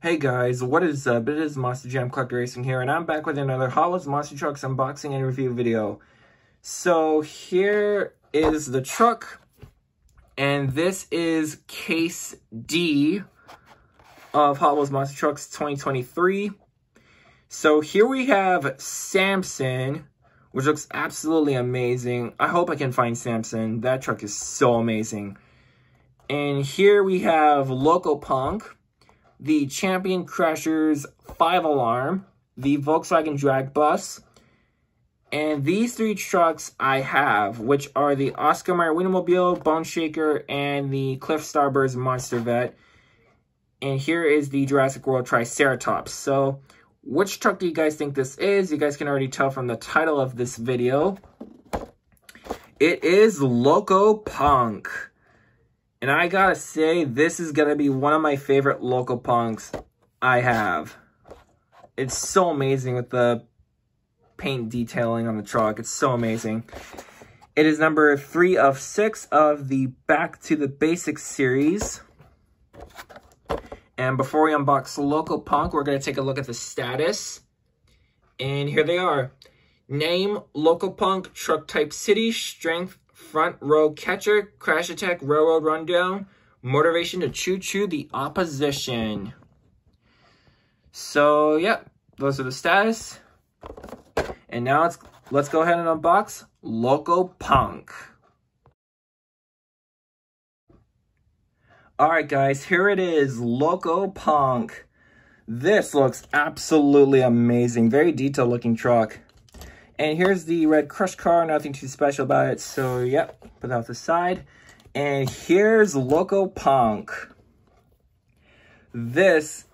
Hey guys, what is up? It is Monster Jam Collector Racing here, and I'm back with another Wheels Monster Trucks unboxing and review video. So here is the truck, and this is case D of Wheels Monster Trucks 2023. So here we have Samson, which looks absolutely amazing. I hope I can find Samson. That truck is so amazing. And here we have Loco Punk, the Champion Crushers 5 Alarm, the Volkswagen Drag Bus, and these three trucks I have, which are the Oscar Mayer Wienermobile, Bone Shaker, and the Cliff Starburst Monster Vet. And here is the Jurassic World Triceratops. So which truck do you guys think this is? You guys can already tell from the title of this video. It is Loco Punk. And I gotta say, this is gonna be one of my favorite Loco Punks I have. It's so amazing with the paint detailing on the truck. It's so amazing. It is number three of six of the Back to the Basics series. And before we unbox Loco Punk, we're going to take a look at the status. And here they are. Name, Loco Punk, Truck Type City, Strength, Front Row Catcher, Crash Attack, Railroad Rundown, Motivation to Choo Choo the Opposition. So, yeah, those are the status. And now let's, let's go ahead and unbox Loco Punk. Alright guys, here it is, Loco Punk. This looks absolutely amazing. Very detailed looking truck. And here's the red crush car, nothing too special about it. So yep, put that off the side. And here's Loco Punk. This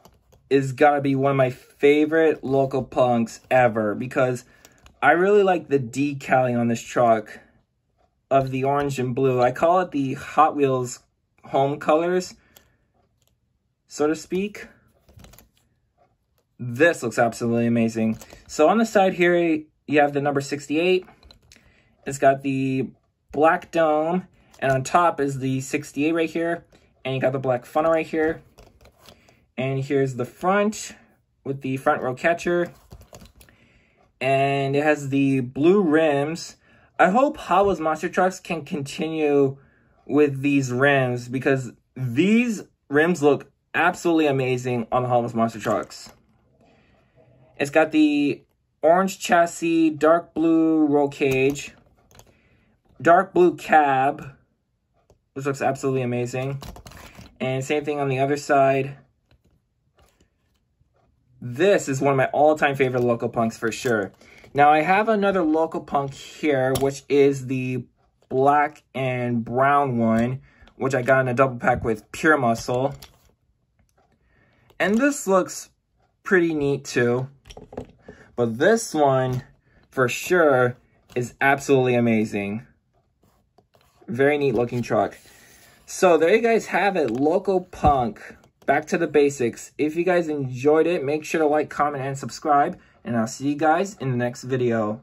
is gotta be one of my favorite Loco Punks ever because I really like the decaling on this truck of the orange and blue. I call it the Hot Wheels home colors, so to speak. This looks absolutely amazing. So on the side here, you have the number 68. It's got the black dome, and on top is the 68 right here. And you got the black funnel right here. And here's the front with the front row catcher. And it has the blue rims. I hope Wheels Monster Trucks can continue with these rims because these rims look absolutely amazing on the Wheels Monster trucks. It's got the orange chassis, dark blue roll cage, dark blue cab, which looks absolutely amazing. And same thing on the other side. This is one of my all-time favorite Loco Punks for sure. Now, I have another Loco Punk here, which is the black and brown one, which I got in a double pack with Pure Muscle. And this looks pretty neat too. But this one, for sure, is absolutely amazing. Very neat looking truck. So there you guys have it, Loco Punk. Back to the basics. If you guys enjoyed it, make sure to like, comment, and subscribe. And I'll see you guys in the next video.